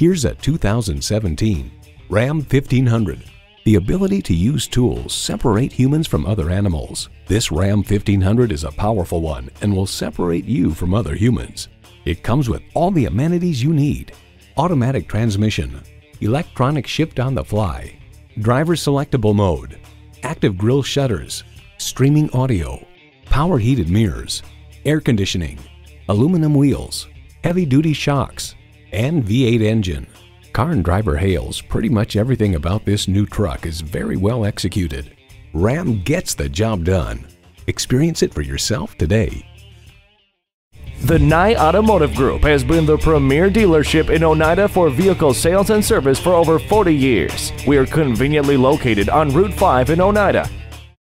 Here's a 2017 Ram 1500. The ability to use tools separate humans from other animals. This Ram 1500 is a powerful one and will separate you from other humans. It comes with all the amenities you need. Automatic transmission, electronic shift on the fly, driver selectable mode, active grille shutters, streaming audio, power heated mirrors, air conditioning, aluminum wheels, heavy duty shocks, and V8 engine. Car and Driver hails pretty much everything about this new truck is very well executed. Ram gets the job done. Experience it for yourself today. The Nye Automotive Group has been the premier dealership in Oneida for vehicle sales and service for over 40 years. We are conveniently located on Route 5 in Oneida